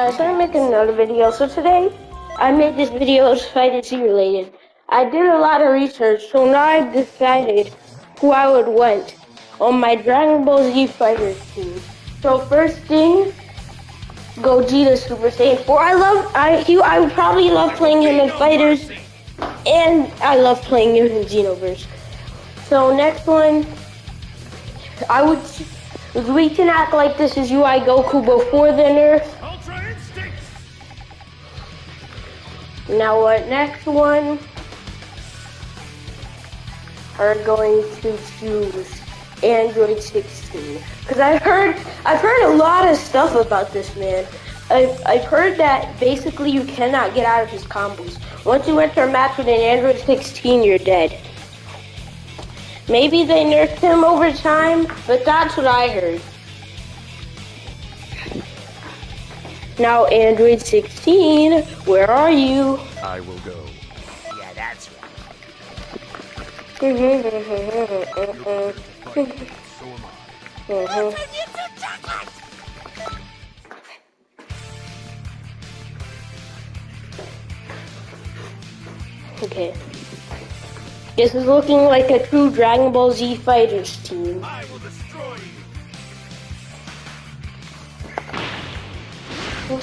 Uh, Guys, I'm making another video. So today, I made this video Fighter Z related. I did a lot of research, so now I've decided who I would want on my Dragon Ball Z Fighters team. So first thing, Gogeta Super Saiyan 4. I love, I, he, I would probably love playing him in Fighters, and I love playing him in Xenoverse. So next one, I would, we can act like this is UI Goku before the nerf. Now what next one are going to choose Android 16 because I heard I've heard a lot of stuff about this man. I've, I've heard that basically you cannot get out of his combos. Once you enter a match with an Android 16, you're dead. Maybe they nerfed him over time, but that's what I heard. Now, Android 16, where are you? I will go. Yeah, that's right. So okay. This is looking like a true Dragon Ball Z Fighters team. I And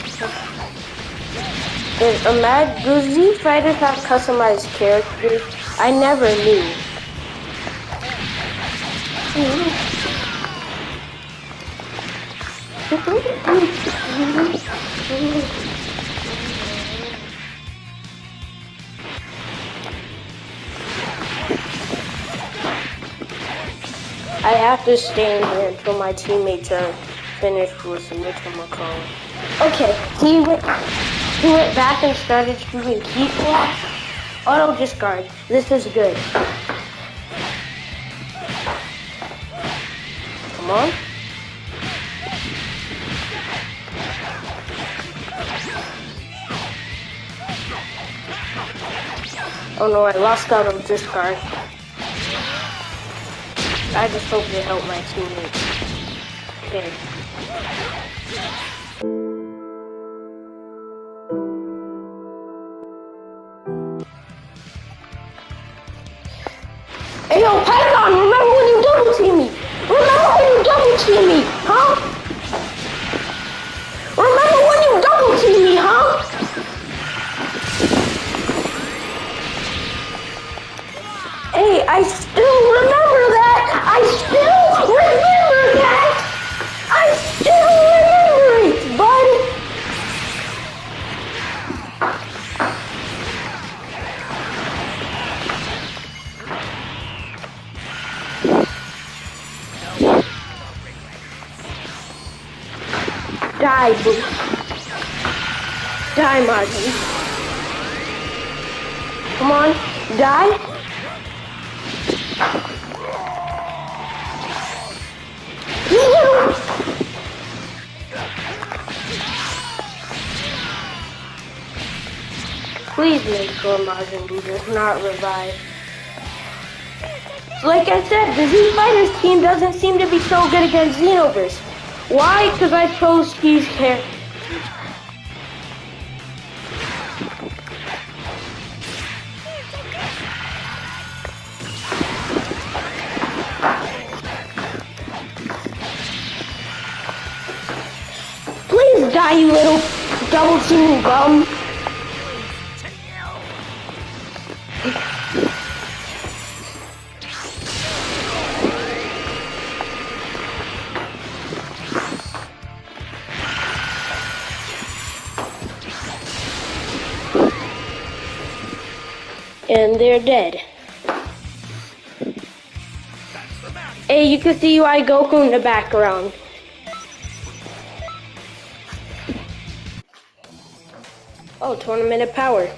imagine, do Z Fighters have customized characters? I never knew. I have to stay in here until my teammates are finished with the McCall. Okay, he went, he went back and started shooting key flash. Auto discard. This is good. Come on. Oh no, I lost out on discard. I just hope they help my teammates. Okay. Yo, Python, remember when you double team me? Remember when you double team me, huh? Die, boo. Die, Martin. Come on, die. Please make sure Majin does not revive. Like I said, the Z Fighters team doesn't seem to be so good against Xenoverse. Why? Because I chose Steve's character. Please die, you little double team bum. And they're dead. Hey, you can see UI Goku in the background. Oh, tournament of power.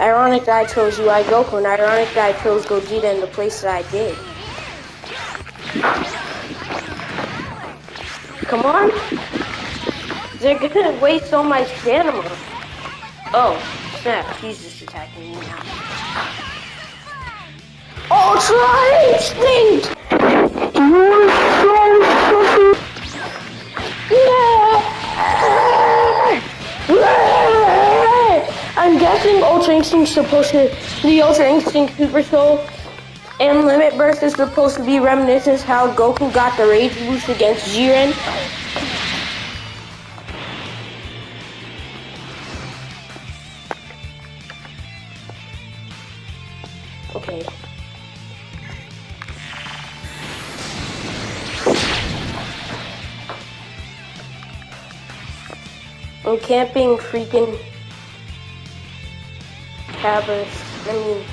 Ironic that I chose UI Goku, and ironic that I chose Gogeta in the place that I did. Come on. They're gonna waste all my stamina. Oh, snap, he's just attacking me now. Oh, try instinct! I'm guessing Ultra Instinct's supposed to, the Ultra Instinct Super Soul and Limit Burst is supposed to be reminiscent how Goku got the Rage Boost against Jiren Okay. I'm camping freaking Cabba's, I mean,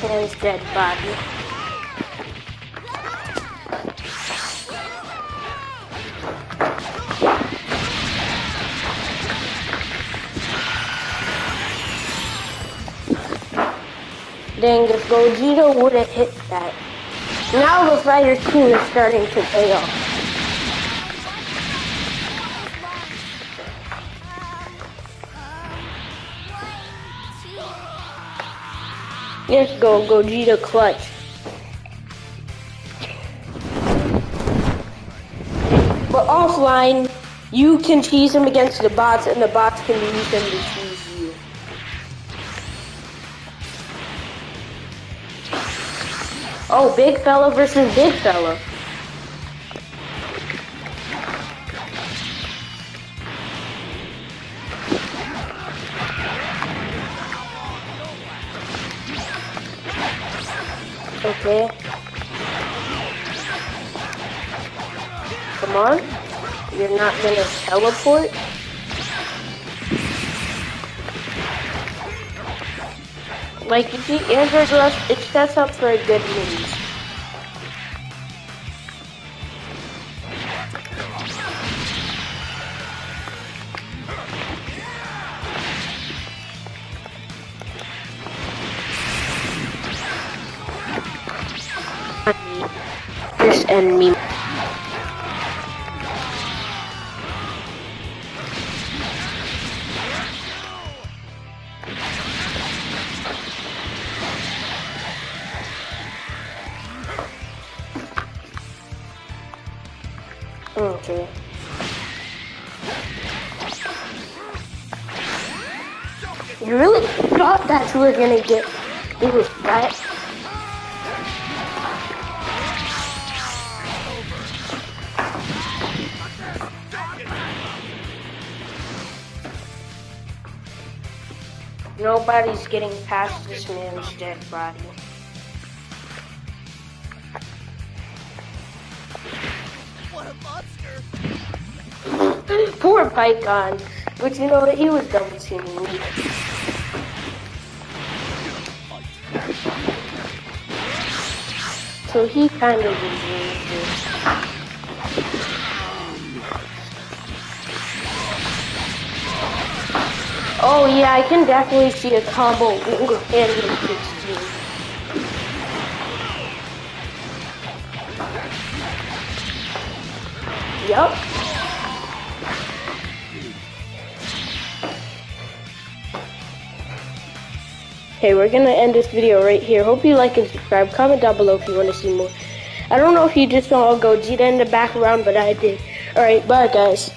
Pan's dead body. Dang, if Gogeta would have hit that. Now the fighter team is starting to pay off. Yes, go, Gogeta clutch. But offline, you can cheese him against the bots, and the bots can use him to cheese Oh, big fella versus big fella. Okay. Come on. You're not gonna teleport? Like, you see, Android Rush, it sets up for a good move. This enemy. Okay. You really thought that you were gonna get through that? Nobody's getting past this man's dead body. A monster! Poor Pycon. But you know that he was double teaming me. So he kind of deserved. Oh yeah, I can definitely see a combo Android 16. Yup. Okay, we're gonna end this video right here. Hope you like and subscribe. Comment down below if you want to see more. I don't know if you just saw Gogeta in the background, but I did. Alright, bye guys.